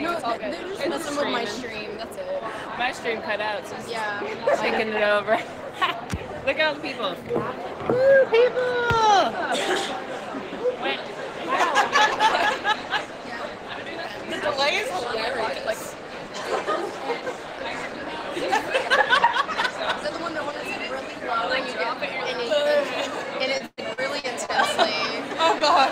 Thing. No, it's all they're good. just It's messing with my stream. That's it. My stream cut out, so Yeah. taking it over. Look at all the people. Woo, people! The delay is hilarious. Like, is that the one that when it's really low and you drop it and, it, and it's like really intensely? Oh god.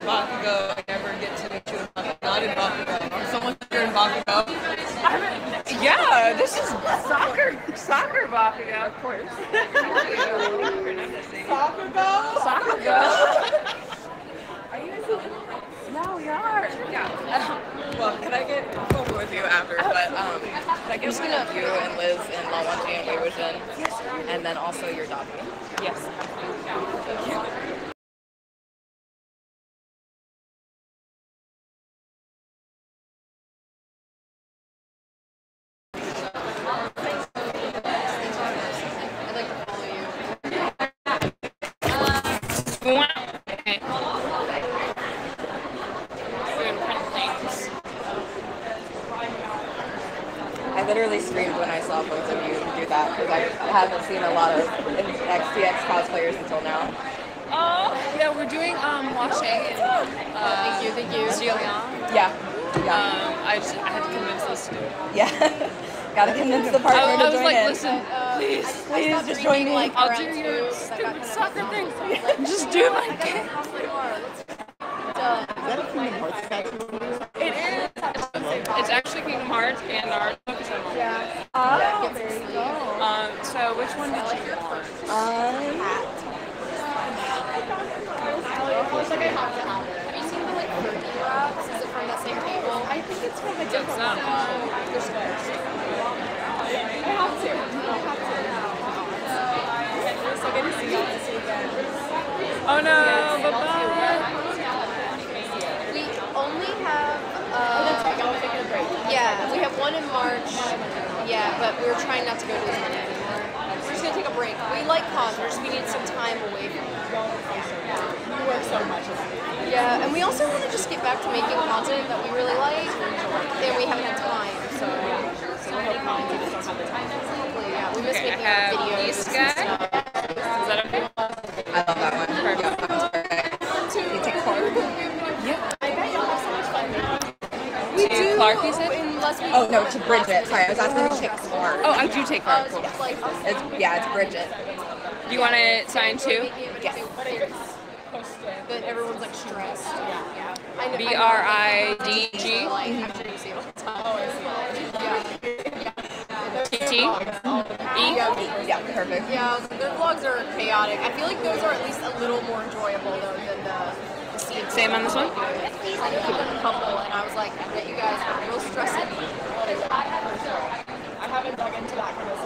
Bakugo, I never get to meet you in Bakugo. Not in Bakugo. Someone here in Bakugo. Yeah, this is soccer, soccer Bakugo, of course. Bakugo? Soccer go. No, we are. Yeah. Well, can I get photo with you after? But um, get one of you and Liz and Lan Wangji and Wei Wuxian? And then also your dog. Yes. I'd like to follow you. Okay. Doing print things. I literally screamed when saw both of you do that because I haven't seen a lot of XDX cosplayers until now. Oh, yeah, we're doing um washing and uh, Thank you, thank you. Yeah. Yeah. Um, I just I had to convince Liz to do it. Yeah. Gotta convince the partner I, I to was join like, in. listen, please, please, stopped just join me. like, I'll do your two, 'cause I got stupid soccer thing. Just do my I got thing. a cosplay tomorrow. Let's done. Is that a Kingdom Hearts? It is. Actually Kingdom Hearts and Naruto. Yeah. Oh, there you go. Um, so which one did you want? Um, I have to have you seen the like? Is it from that same table? I think it's from a different not. one. I have to. I have to. So to see you this weekend. Oh no, bye bye. We only have. Uh, Yeah, we have one in March. Yeah, but we're trying not to go to as many anymore. We're just gonna take a break. We like cons. We're just we need some time away from it. You work so much. Yeah, and we also want to just get back to making content that we really like, and we haven't had time. So, so we're hoping we just don't have the time. Hopefully, yeah. We miss Okay, I making have videos this and guy. stuff. Is that okay? I love that one. Yeah, that one's perfect. You take card? We do, Clark, you said? Unless we. Oh no, to Bridget. Sorry, I was asking to take card. Oh, I do take Uh. Cool. it's It's, yeah, it's Bridget. Do you want to sign too? Yes. But everyone's like stressed. Yeah, yeah. I know, B R I D G Like, after you see it all the time. Oh, I see. T T E. Yeah. Yeah, perfect. Yeah, their vlogs are chaotic. I feel like those are at least a little more enjoyable though than the, the scenes. Same on this one. I know I've done and I was like, I bet you guys are real stressing. me. I haven't dug into that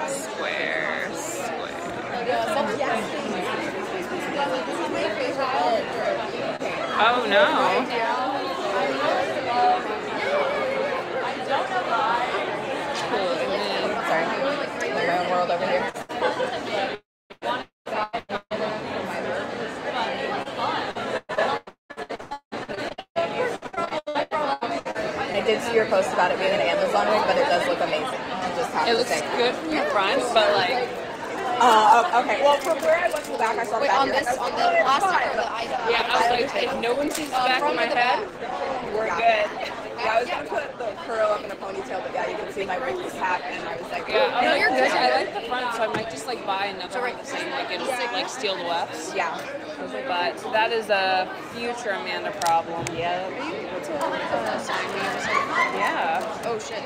over here. I did see your post about it being an Amazon wig, but it does look amazing. I just have it looks say. good from the front, but like Uh, oh, okay. Well, from where I the back, I saw the Wait, back. on this, on the oh, it's plastic or the item? yeah, I was like, if no one sees the Um, back of my head, we're good. Yeah, I was gonna put the curl up in a ponytail, but yeah, you can see my wrinkles hat, and I was like, Yeah, I No, like, you're good. I like the front, so I might just like buy another one the same, like in like steel the wefts. yeah. But that is a future Amanda problem. Yeah. Are you able to uh, sign me or something? Yeah. Oh shit.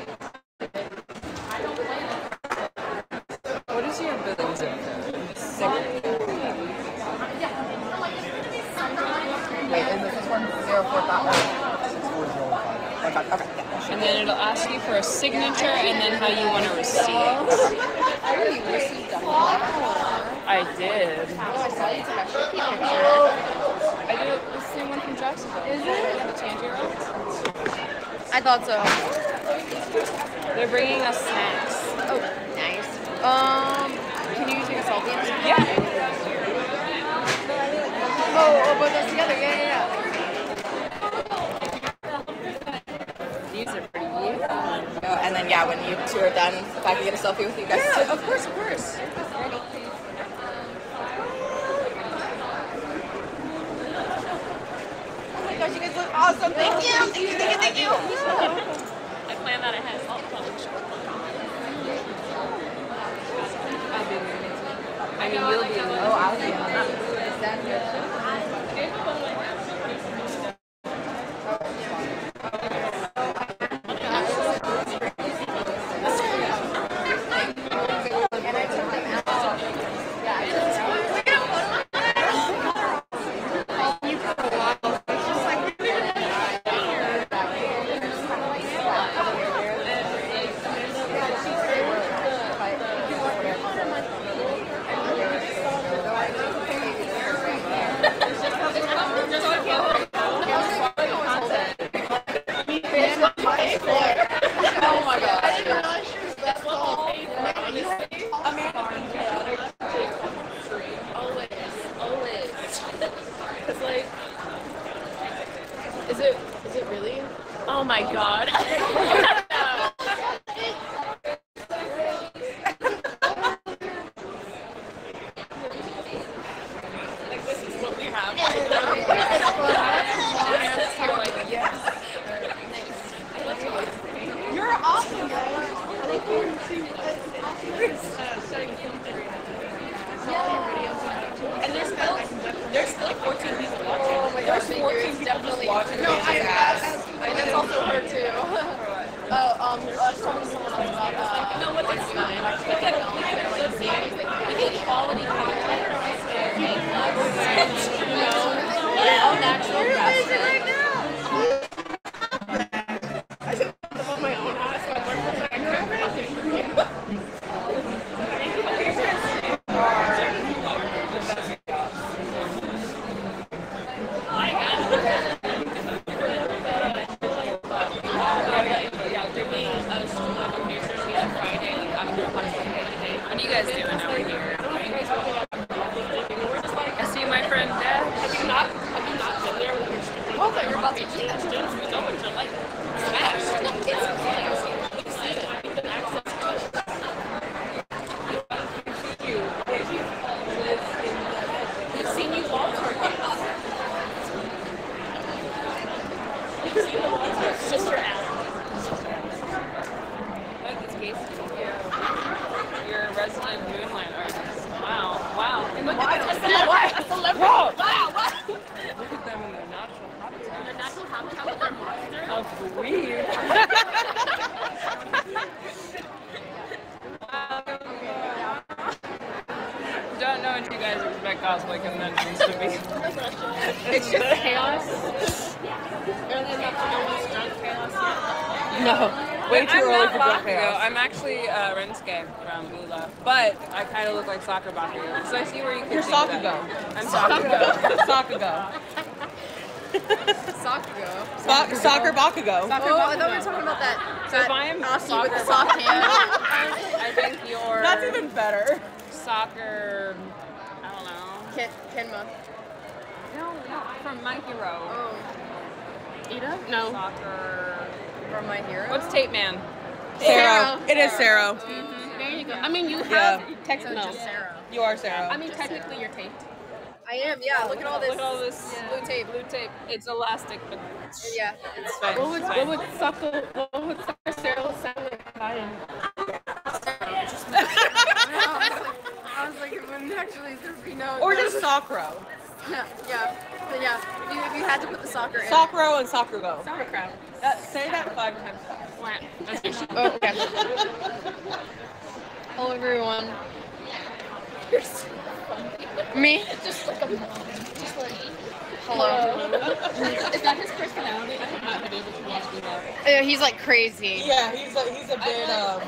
What is your billing zip code? Wait, is this this one? Zero four five. Oh, God, okay. Yeah. And then it'll ask you for a signature and then how you want to receive. I already received a I did. Oh, I saw you took a picture. I did the same one from Jacksonville. Is it? The I thought so. They're bringing us snacks. Oh, nice. Um, can you take a selfie? Yeah. Oh, oh, put those together. Yeah, yeah, yeah. These are pretty neat. Oh, and then yeah, when you two are done, if I can get a selfie with you guys. Yeah, of course, of course. Oh my gosh, you guys look awesome. Thank you. Thank you. Thank you. Thank you. I plan that ahead. I mean, you'll be in Oh, I'll be on that. Oh my god. Is it? Is it really? Oh my god. And there's still, there's still 14 people watching. Oh my gosh, there's definitely. No, I, I, and it's also her too. Oh, um, uh, someone, someone else about, uh, no, what they're doing. Like, like, seeing, like, quality content. No, all natural. Yes. What are you guys doing over here? I see my friend Dad. Have you not? Have you not been there when you're streaming? Oh, you're about to eat that. Students we know what you're like. Smash. It's We've seen it. We've been access We've seen you wall target. We've seen the wall target. It's just your ass. Look, it's Casey. You're a resident Moonlight artist. Wow, wow. And look at them. A celebrity. Whoa. Wow, what? Look at them in their natural habitat. The natural habitat with their monster. Of weed. Don't know what you guys expect cosplay conventions to be. It's just chaos. And then that's the only stunt chaos. No. Way too I'm early not for Black Bakugo. Chaos. I'm actually uh, Rensuke from Ula, but I kind of look like soccer Bakugo. So I see where you can You're think that. Sakugo. I'm Sakugo. Sakugo. Sakugo. So- soccer oh. Bakugo. I thought we were talking about that. So that if I am Aussie with the soft hand. I think you're That's even better. soccer. I don't know. Ken, Kenma. No, no, from My Hero. Oh, Iida? No. Soccer. from my hero. What's Tape Man? Sero. It is Sero. Mm-hmm. There you go. I mean, you Yeah. have So text no. Sero. You are Sero. I mean, technically you're taped. I am. Yeah. Look at all this. Look at all this blue tape. blue tape. It's elastic, but Yeah. it's fine. What would, it's what would Sucker, what would Sucker Cyril sound like I didn't? I was like, it wouldn't actually there be no. Or just Sakura. Yeah. Yeah. But yeah. If you, if you had to put the soccer in. Sakura and Sakugo. Sauerkraut. That, say that five times fast. Oh, okay. Hello, everyone. Me? Just like a, mom. just like, Hello. is that his personality? I have not been able to watch me. Yeah, he's like crazy. Yeah, he's a, he's a bit, um,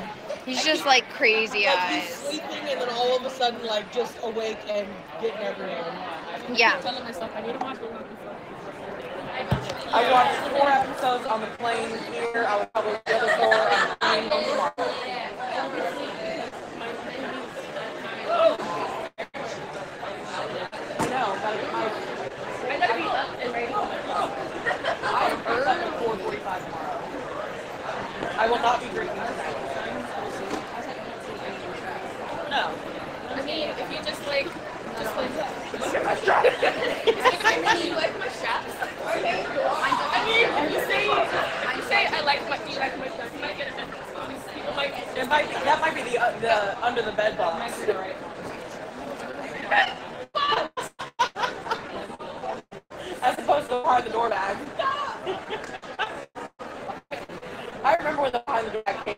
He's just like crazy like he's eyes. sleeping and then all of a sudden like just awake and getting everyone. Yeah. telling myself I need to watch Boku I watched four episodes on the plane here. I will probably the other four on the plane tomorrow. I know, but I, I gotta be up and ready. I heard at 4:45 tomorrow. I will not be drinking tonight. No. I mean, if you just like, just like that. I mean, you like my straps? Okay. I mean, you say, you say I like my, you like my straps. You might get a different response. People might It might be, that might be the uh, the under the bed box. As opposed to the behind the door bag. 100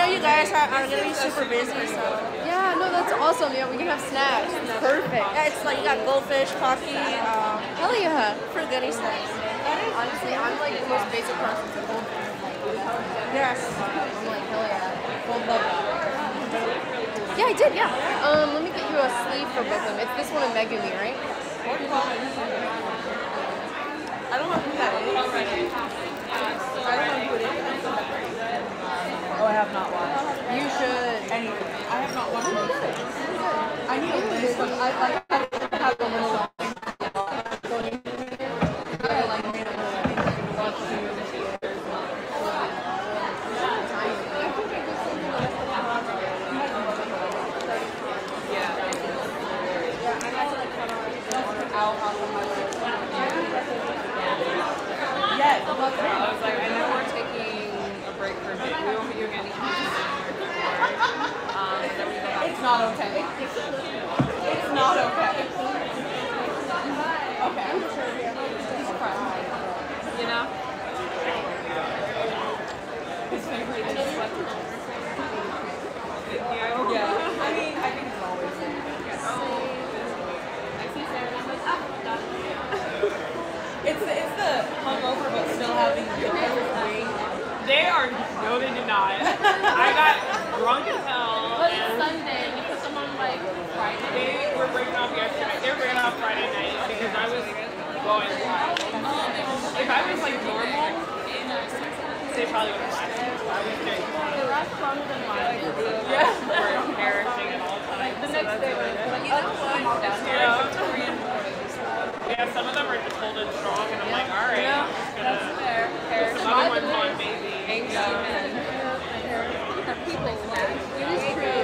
know you guys are, are gonna be super busy, so Yeah, no, that's awesome. Yeah, we can have snacks. Perfect. yeah, it's like you got goldfish, coffee, um, Hell yeah. for goodie snacks. Honestly, I'm like the most basic person. Yes. I'm like, hell yeah. Gold bubble. Yeah, I did, yeah. Um, let me get you a sleeve for both of them. It's this one and Megumi, right? I don't know who that is. I don't know who it is. I have not watched. You should. Anyway, I have not watched things. I need a list, I I have a list things. I like made a list. Dollhouse on my list. Yes, I love I that. was like, I know we're taking a break from it. We won't be doing anything Um, and then we go back. It's not okay. It's not okay. Okay. Jesus Christ. You know? His favorite is Yeah. I mean, I think it's always It's the, it's the hungover but still having everything. They are, no, they did not. I got drunk as hell. But it's and Sunday. You put them on like Friday. They were breaking off yesterday. They were breaking off Friday night because I was going wild. If I was like normal, they probably would have laughed. I was doing The rest longer than mine. yeah. We're embarrassing at all times. The next day, we're like, You know what? Yeah. Yeah, some of them are just holding strong, and I'm like, all right, I'm just gonna put some other ones on, maybe. I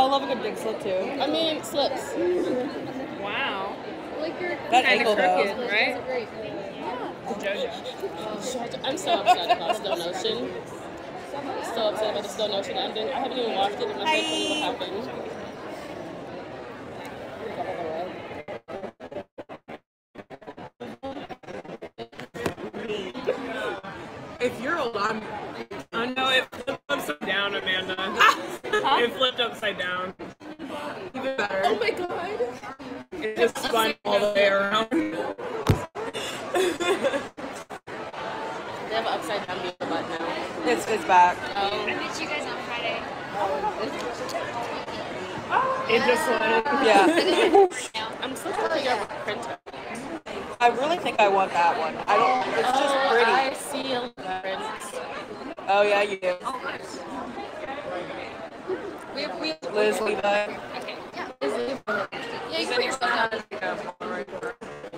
stay. We love a good big slip too. I mean, slips. Wow. like you're That Kind ankle of though. crooked, right? JoJo. I'm so upset about Stone Ocean. So upset about the Stone Ocean ending. I haven't even watched it and I can't tell you what happened. Upside down. Even better. Oh my god. It just spun all the way around. They have an upside down beaver butt now. It's it's back. Oh. met you guys on Friday. Oh. It just went. Yeah. I'm still trying to figure out what printer. I really think I want that one. I don't. It's just oh, pretty. I see a prints. Oh yeah, you do. Oh, we we Liz Levi. yeah, you can put your stuff down.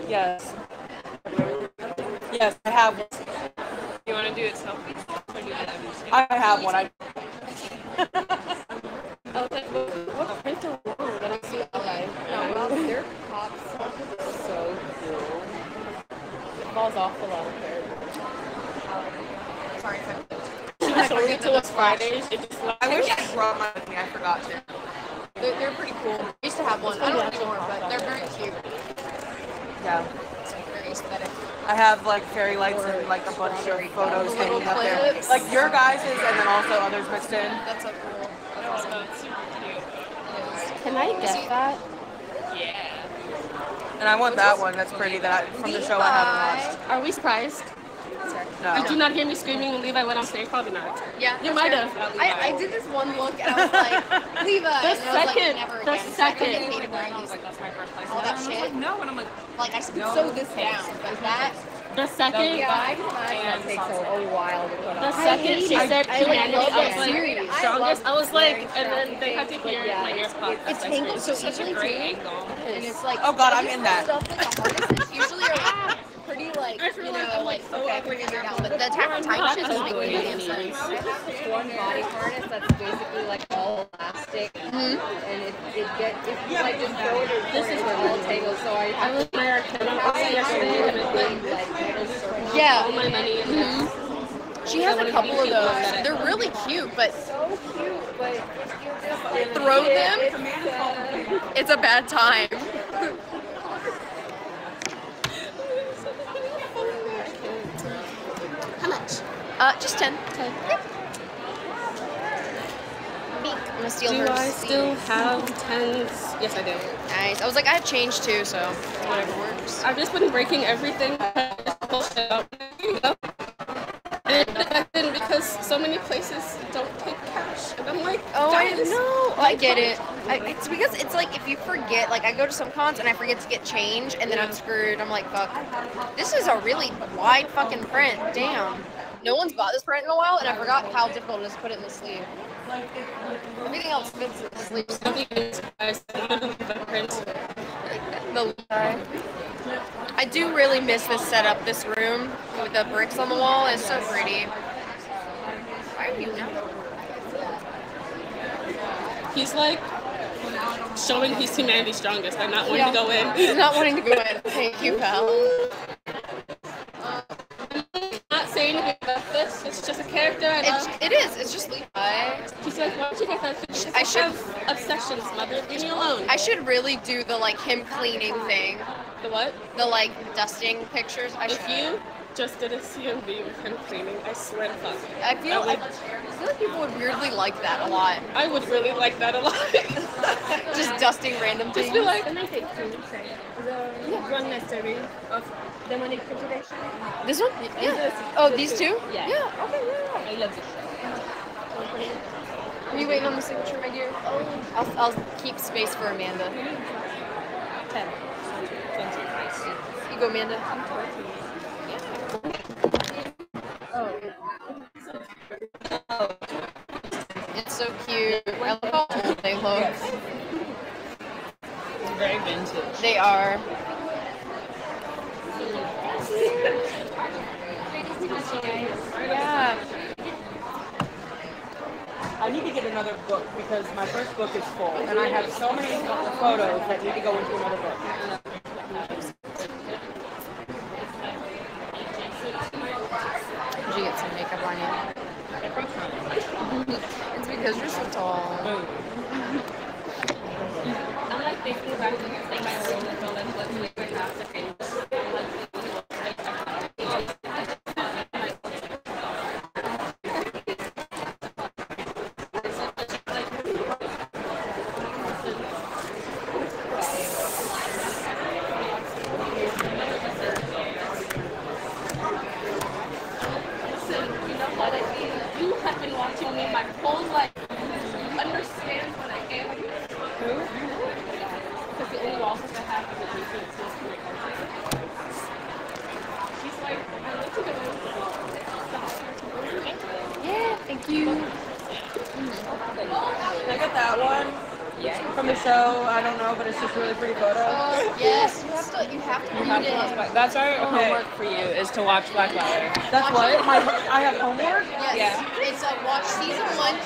Yes. Yes, I have. one. You want to do it selfie? Or do it I have one. I. I was like, what, what printer? I don't see it. Okay. No, well, their pops. So cool. It falls off a lot of hair. Sorry, if She showed it to us Fridays. It just like, I wish I brought with me. I forgot to. They're, they're pretty cool. I used to have one. I don't have anymore, but they're very cute. Yeah. It's very aesthetic. I have like fairy lights and like a bunch of photos The little hanging up there. Like your guys's and then also others mixed in. That's so cool. That's super cute. can I get that? Yeah. And I want that one. That's pretty. That I, from the show I haven't watched. Are we surprised? Did you not hear me screaming when Levi when I'm saying probably not? Yeah, You might have. I, I did this one look and I was like, Levi. The and I was second- like, never the again. So I couldn't second. get wearing I was like, that's my first place. all that And I was shit. like, no, and I'm like, Like I could sew this down, but that. The second, Yeah, I can imagine that takes a while to put the second she said I, like, humanity, love I was that like, series. I strongest. love I was like, and then they had to things, hear but yeah, my ears pop. It's tangled so such a great angle. And it's like Oh, God, I'm in that. Stuff in the harnesses usually are like pretty like I you know I'm, like like, so okay, I ugly can it now. out. But the attack on Titan shit doesn't make any damn sense. I have this one body harness that's basically like all elastic, and it, it get if you like just throw it or This this is is all tangled. So I I have was my antenna to also yesterday, and it like like. Yeah. all my money in there. She has a couple of those. They're really cute, but So cute, but if you just throw them, uh, it's a bad time. How much? Uh, just 10. 10. I'm gonna steal Do hers. I still have tens? Yes, I do. Nice. I was like, I have change too, so whatever works. I've just been breaking everything. I just pull it out. Here you go. And it's because so many places don't take cash. And I'm like, Oh, I guys, know. I get it. I, it's because it's like if you forget, like I go to some cons and I forget to get change, and then I'm screwed. I'm like, fuck. This is a really wide fucking print. Damn. No one's bought this print in a while, and I forgot how difficult it is to put it in the sleeve. Everything else fits in the sleeve. Something is, guys, one of them footprints. The I do really miss this setup, this room with the bricks on the wall. It's so pretty. Why are you not? He's like showing he's humanity's strongest. I'm not wanting to go in. He's not wanting to go in. Thank you, pal. It's, it is. It's just Levi. He's like, why don't you get that? She I should- have obsessions, mother. Leave me alone. I should really do the like him cleaning thing. the what? The like dusting pictures. I If should. you just did a CMV with him cleaning, I swear to fuck. I feel I would- I feel like people would weirdly like that a lot. I would really like that a lot. Just dusting random things. Just things. be like, Can I take two? Sorry. The one necessary of demonic conjuration. This one? Yeah. Oh, these two? Yeah. Yeah. Okay. Yeah. I love this show. Are you waiting on the signature, my dear? Oh. I'll, I'll keep space for Amanda. Ten. You go, Amanda. Yeah. Oh. oh. It's so cute. I love how old they look. It's very vintage. They are. Yeah. I need to get another book because my first book is full, and I have so many photos that need to go into another book. Did you get some makeup on you? it's because you're so tall. I'm like thinking back to my room and all that what we would have to pay. Listen, you know what I mean? You have been watching me my whole life. You understand what I am. Because the only office I have is a patient is She's like, I looked at the room. Yeah, thank you. Can I get that one? From the show, I don't know, but it's just really pretty photo. Oh, yes, you have to. You have to read it. That's our homework for you is to watch Black Butler. That's what my I have homework. Yes. It's uh, watch season one.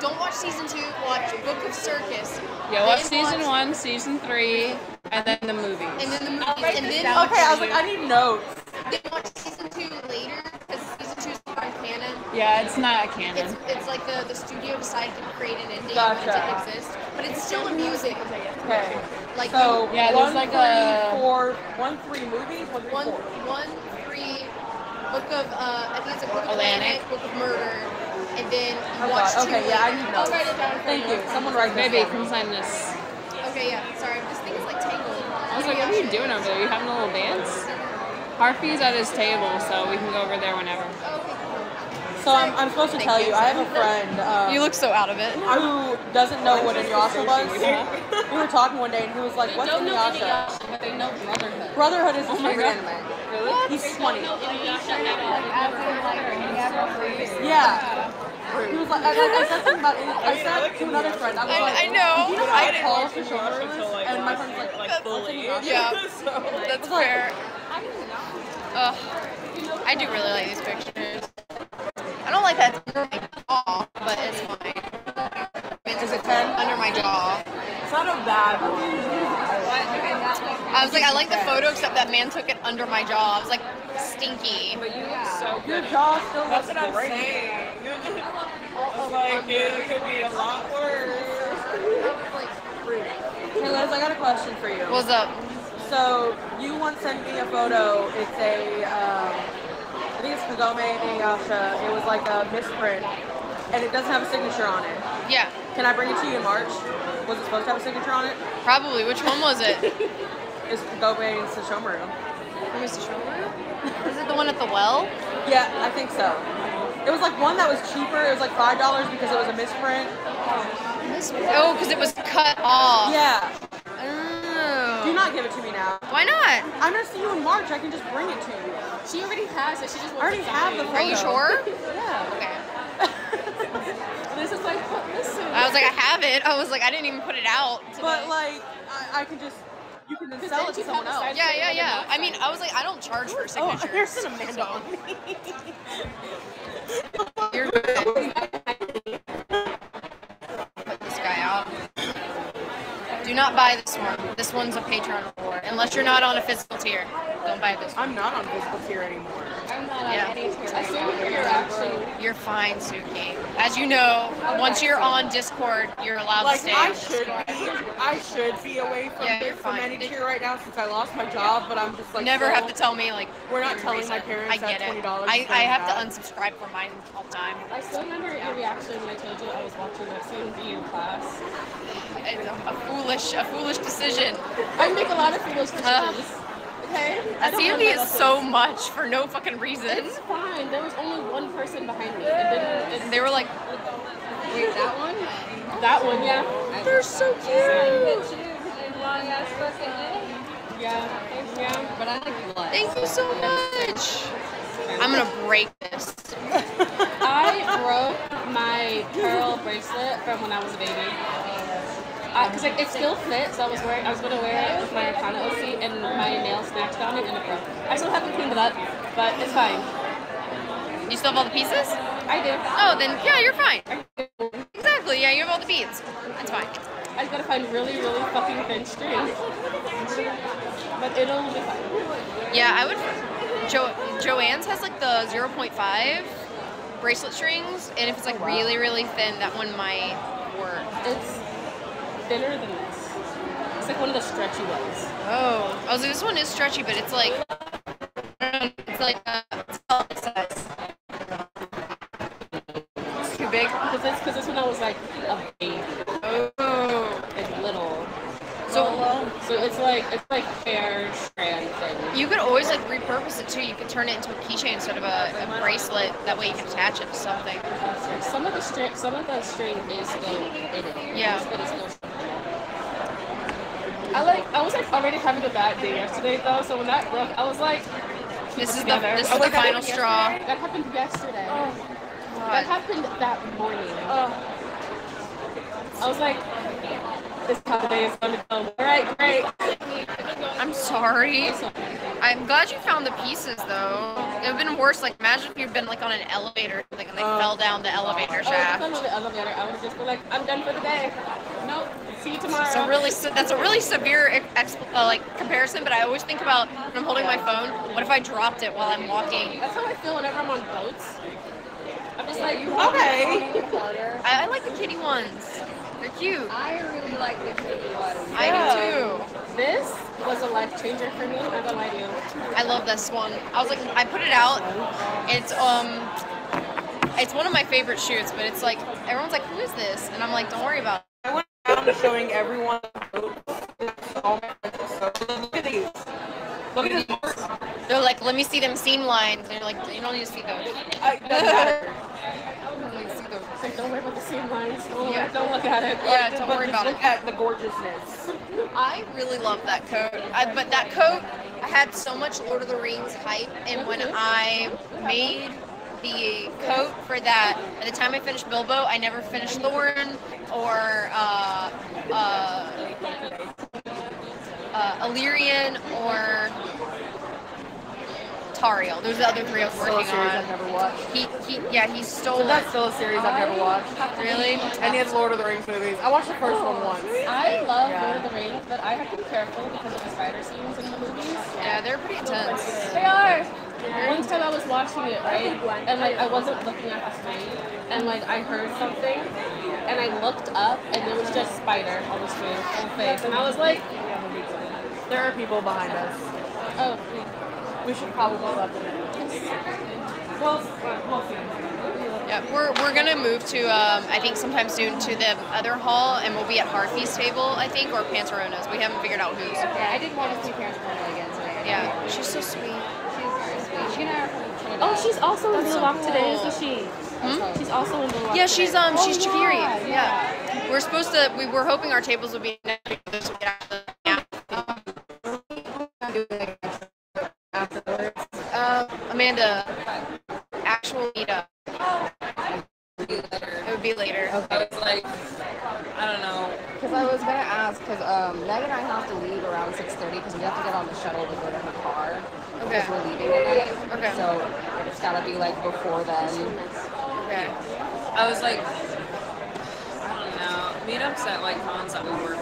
Don't watch season two. Watch Book of Circus. Yeah, watch Then season one, season three, and then the movies. And then the movies. And then Okay, I was like, I need notes. then watch season two later because season two is not canon. Yeah, it's not It's canon. it's like the the studio decided to create an ending Gotcha. once it exists, but it's still a music. Okay. Like So Yeah, there's one, like three, a- four, one, three movies, one, three, one four. one three book of uh I think it's a book of Atlantic. Atlantic, book of murder, and then you Oh, watch God. two. Okay, yeah, I later. need I'll write it down for Thank you. Someone write this Baby, down. come sign this. Okay, yeah. Sorry, this thing is like tangled. I was like, what are you doing over there? You having a little dance? Harpy's at his table, so we can go over there whenever. So I'm, I'm supposed to tell you, I have a friend um, You look so out of it. who doesn't know what Inuyasha was. We were talking one day and he was like, what's Don't Inuyasha? Inuyasha, but they know Brotherhood. Brotherhood is his my favorite anime. Really? He's 20. No Inuyasha at all. Yeah. He was like, I, I said something about. I said to another friend, I was like, I know. Do you know I how didn't- tall Sesshomaru is? And my friend was like, like fully. Yeah. so, That's fair. Ugh. I do really like these pictures. I like that under my jaw, but it's fine. Is it 10? Under my jaw. It's not a bad one. I was like, I like the photo, except that man took it under my jaw. I was like, stinky. But you look so Your good. jaw still That's looks what I'm great. saying. like, it could be a lot worse. Hey Liz, I got a question for you. What's up? So you once sent me a photo. It's a, um, I think it's Kagome Inuyasha. It was like a misprint, and it doesn't have a signature on it. Yeah, Can I bring it to you in March? Was it supposed to have a signature on it? probably. Which one was it? It's Kagome and Sesshomaru. Let me see. Is it the one at the well? Yeah, I think so. It was like one that was cheaper. It was like five dollars because it was a misprint. Oh, because oh, it was cut off. Yeah. Oh. Do not give it to me now. Why not? I'm gonna see you in March. I can just bring it to you. She already has it. She just I already have the photo. Are you sure? Yeah. Okay. This is like, but listen. I was like, I have it. I was like, I didn't even put it out. today. But like, I, I can just you can then sell it to someone else. yeah, yeah, yeah. I mean, I was like, I don't charge for Oh, there's signatures. an Amanda on me. You're good. Do not buy this one. This one's a Patreon reward. Unless you're not on a physical tier. Don't buy this one. I'm not on physical tier anymore. I'm not on Yeah. any tier I right now. you're actually. You're fine, Suki. As you know, once you're on Discord, you're allowed Like to stay I on should Discord. Be, I should be away from Yeah, you're from fine. any tier right now since I lost my job. But I'm just like Never so- have to tell me like. We're not your telling my parents I get that it. $20 I, I have bad. to unsubscribe from mine all the time. I still remember your reaction when I told you I was watching that CMV in class. It's a, a foolish, a foolish decision. I make a lot of foolish decisions. Okay? I A don't learn is so much for no fucking reason. It's fine. There was only one person behind me. It didn't. It, They were like, Wait, that one? That one, yeah. they're so cute. Yeah. Yeah. But I like blood. Thank you so much. I'm gonna break this. I broke my pearl bracelet from when I was a baby. Uh, because it, it still fits, so I was wearing, I was gonna wear it with my Kana OC, and my nail snatched on it and it broke. I still haven't cleaned it up, but it's fine. You still have all the pieces? I do. Oh, then yeah, you're fine. Exactly. Yeah, you have all the beads. That's fine. I just gotta find really, really fucking thin string. But it'll be fine. Yeah, I would. Jo- Joann's has like the 0.5 bracelet strings, and if it's like oh, really, really thin, that one might work. It's thinner than this. It's like one of the stretchy ones. Oh, I was like, this one is stretchy, but it's like, I don't know, it's like size. Big. Because this, cause this one I was like a baby. Oh, It's little. so So it's like, it's like fair strand thing. you could always like repurpose it too. You could turn it into a keychain instead of a, a bracelet. That way you can attach it to something. Some of the string, some of the string is still in it. Yeah. Most of it is still I like. I was like already having a bad day yesterday though. So when that broke, I was like, This is the this is oh, the was like, final straw. that happened yesterday. Oh. That happened that morning. I was like, this holiday is gonna go. All right, great. I'm sorry. I'm glad you found the pieces though. It would have been worse. Like imagine if you'd been like on an elevator, like and they fell down the elevator Oh, if shaft. I'm on the elevator, I would just be like, I'm done for the day. Nope. See you tomorrow. It's a really that's a really severe ex- uh, like comparison. But I always think about when I'm holding my phone. What if I dropped it while I'm walking? That's how I feel whenever I'm on boats. I'm just like, Okay. I, I like the kitty ones. They're cute. I really like the kitty one. I do too. This was a life changer for me. I'm not gonna lie to you. I love this one. I was like, I put it out. It's um, it's one of my favorite shoots, but it's like everyone's like, who is this? And I'm like, don't worry about. it. I went down to showing everyone. Oh, Look at these. Look at this. They're like, let me see them seam lines. And you're like, you don't need to see those. I, doesn't matter. It's like, don't worry about the seam lines. Don't, Yeah. don't look at it. Yeah, But don't worry about look it. at the gorgeousness. I really love that coat. I, but that coat, I had so much Lord of the Rings hype, and when I made the coat for that, at the time I finished Bilbo, I never finished Thorin or uh, uh, uh, Illyrian or Tariel. There's the other three I was Still a working series I've on. never watched. He, he, yeah, he stole So it. that's still a series I've never watched. Really? And he has Lord of the Rings movies. I watched the first one once. I love Yeah. Lord of the Rings, but I have to be careful because of the spider scenes in the movies. Yeah, they're pretty intense. They are. one time I was watching it, right? And like I wasn't looking at the screen and like I heard something and I looked up and there was just spider on the screen, on the face. And I was like, There are people behind us. oh We should probably let them in. well we'll see. Yeah, we're, we're gonna move to um, I think sometime soon to the other hall, and we'll be at Harvey's table, I think, or Panzerona's. We haven't figured out whose. Yeah, I did want to see Parents Corner again today. Yeah, she's so sweet. She's very sweet. She and I are from Trinidad. Oh, she's also in That's the so walk today, isn't she? Hmm? She's also in the walk. Yeah, she's today. um she's Oh, Chakiri. yeah, Yeah. we're supposed to. We were hoping our tables would be next week. Um, Amanda, actual meetup. It would be later. I was like, I don't know. Because I was gonna ask, because um, Meg and I have to leave around 6:30 because we have to get on the shuttle to go to her car. Okay. Because we're leaving tonight. Okay. So it's gotta be like before then. Okay. I was like, I don't know. Meetups at like cons that we work are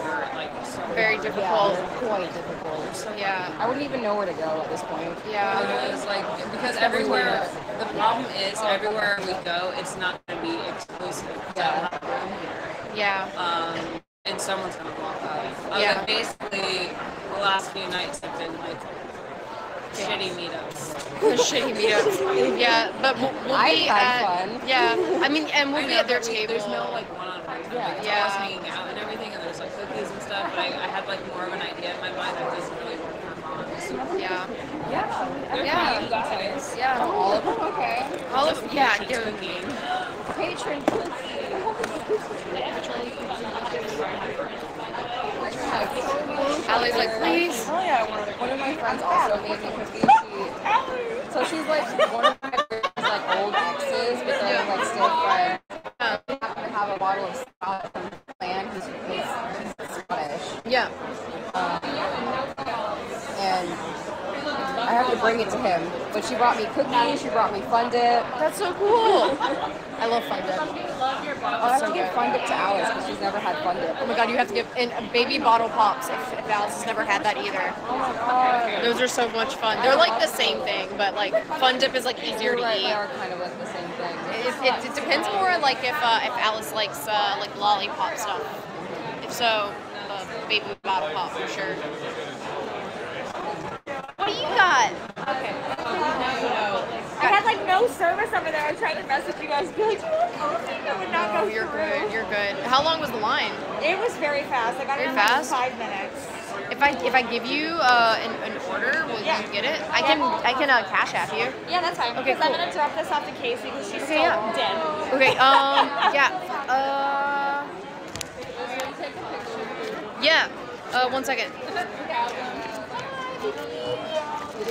like so Very difficult. they're quite difficult. Yeah. I wouldn't even know where to go at this point. Yeah. Because like because everywhere the problem is everywhere we go it's not gonna be exclusive. Yeah. that. Yeah. Um and someone's gonna walk up. I Yeah. like, basically the last few nights have been like shitty meetups. Shitty meetups. Yeah, but we'll, we'll I be had at, fun. Yeah, I mean, and we'll I be know, at their but table. There's no like one on one. Yeah. Like, it's Yeah. always hanging out and everything and there's like cookies and stuff, but I, I had like more of an idea in my mind that doesn't really work for cons. Yeah. They're Yeah. you guys. Yeah. Oh, all of them? Okay. All of yeah. Patrons give- cooking. Patron Allie's like, please. Oh yeah, one of my friends also made me cookies. She, so she's like one of it to him. But she brought me cookies. She brought me Fun Dip. That's so cool. I love Fun Dip. I'll have to give Fun Dip to Alice because she's never had Fun Dip. Oh my god, you have to give and uh, baby bottle pops if, if Alice has never had that either. Oh my god. Those are so much fun. They're like the same thing, but like Fun Dip is like easier You're to right, they are kind of like the same thing. It, it, it depends more like if uh, if Alice likes uh, like lollipop stuff. If so, the baby bottle pop for sure. What do you got? I had like no service over there. I tried to message you guys, be like, "Do you want coffee?" That would not Oh, go you're through. good. You're good. How long was the line? It was very fast. I got Very it in like fast? five minutes. If I if I give you uh, an, an order, will Yeah. you get it? I can I can uh, cash app you. Yeah, that's fine. Okay, because I'm gonna drop this off to Casey because she's Okay, still yeah. dead. Okay. Um. Yeah. Uh. Yeah. Uh. One second. We're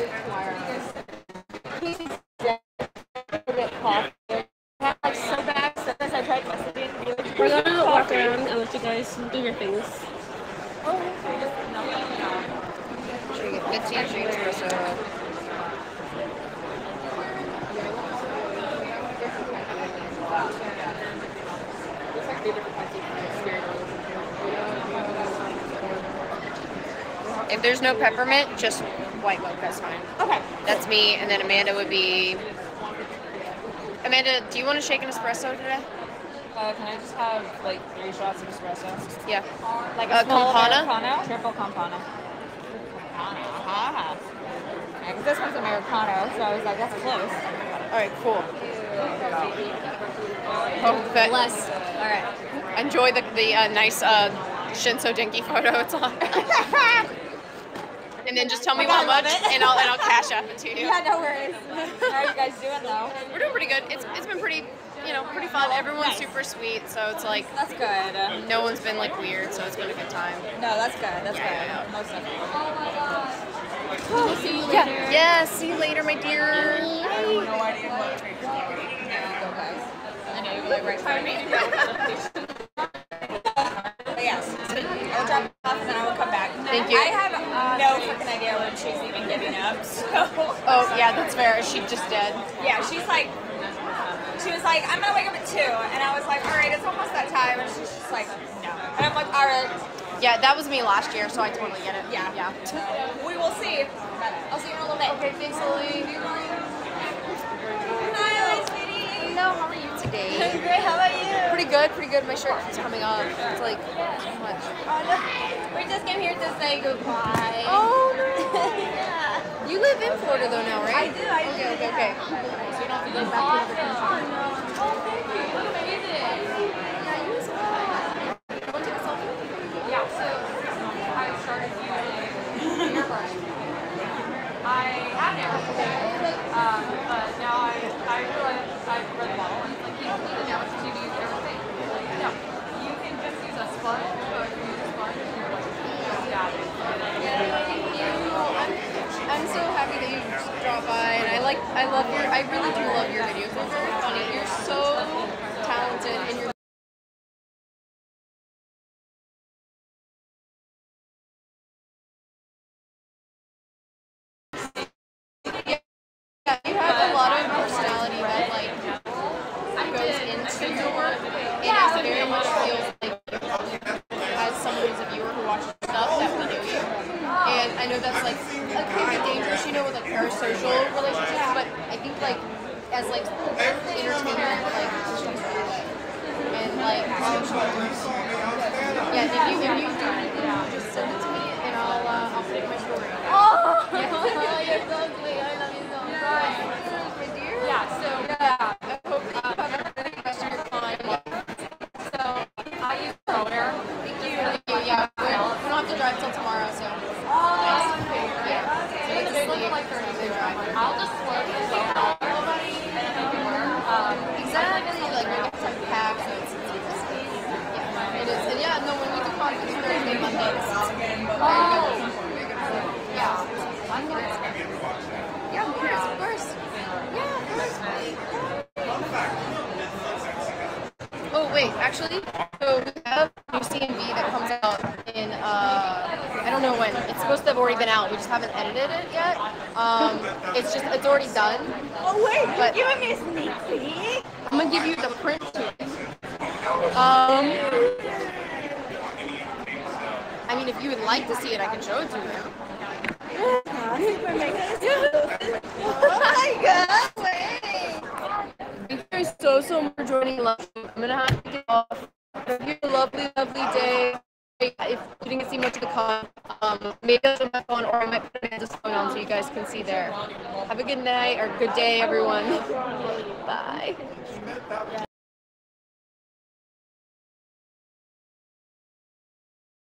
gonna walk around and let you guys do your things. Should we get 15 drinks or so? If there's no peppermint, just white milk. That's fine. Okay. That's me, and then Amanda would be. Amanda, do you want to shake an espresso today? Uh, can I just have like three shots of espresso? Yeah. Like Uh, a small Campana? Americano. Triple Campana. Ah. Yeah, 'cause this one's Americano, so I was like, that's close. All right. Cool. Oh, Bless. All right. Enjoy the the uh, nice uh, Shinso Denki photo it's on. and then just tell me I how much, and I'll and I'll cash app it to you. Yeah, no worries. How are you guys doing though? We're doing pretty good. It's it's been pretty, you know, pretty fun. Everyone's Nice. super sweet, so it's like That's good. no one's been like weird, so it's been a good time. No, that's good. That's Yeah, good. yeah, yeah. Most definitely. We'll see you later. Yeah. See you later, my dear. No idea what drinks I know you'll be like right behind me. Yes, I'll drop off and I will come back. Thank you. I have uh, no freaking idea when she's even giving up. So. Oh yeah, that's fair. She just did. Yeah, she's like, she was like, I'm gonna wake up at two, and I was like, all right, it's almost that time, and she's just like, no, and I'm like, all right. Yeah, that was me last year, so I totally get it. Yeah. Yeah. We will see. I'll see you in a little bit. Okay, thanks, Lily. Hi, sweetie. Hello, how are you today? Great, how about you? Pretty good, pretty good. My shirt keeps coming off. It's like too much. Oh, no. We just came here to say goodbye. Oh no. yeah. You live in Florida though now, right? I do, I do. Okay, okay, okay. So you don't have to go back to the country. Oh, you. Look amazing. Yeah, you as well. Want to take a selfie? Yeah, so I started using airbrush. I had an airbrush, um, but now I, I realize I've read the model and it's like you don't need an airbrush to use everything. No, you can just use a sponge, or if you use a sponge, you're like, just dab it. I'm so happy that you dropped by, and I love your, I really do love your videos. They're really funny. You're so talented, and you're. Yeah, you have a lot of personality that like goes into your work, and it very much feels like as someone who's a viewer who watches stuff that we know you. And I know that's like a kind of dangerous, you know, with like parasocial relationships, but I think like as like entertainment, like it's just really good. And like yeah, if you if you do anything, just send it to me and I'll uh, I'll put it in my story. Oh, you're so sweet. I love you so much. My dear. Yeah, so, yeah, I hope that you have a good rest of your time. so I use Pro Air. Thank you. Thank you. Yeah, we we don't have to drive till tomorrow, so. Yeah. So it's just like 30. I'll just slip the phone off everybody. Um, Exactly, like we get some pack, so it's, yeah, it is. And yeah, no, when we do podcast Thursday, Monday, it's it's very good. Yeah. Yeah, of course, of course. Yeah, of course. Oh wait, actually, supposed to have already been out. We just haven't edited it yet. Um, it's just it's already done. Oh, wait, But- you're giving me a sneak peek? I'm gonna give you the print to it. Um, I mean, if you would like to see it, I can show it to you. oh my god, there. Have a good night or good day, everyone. Bye.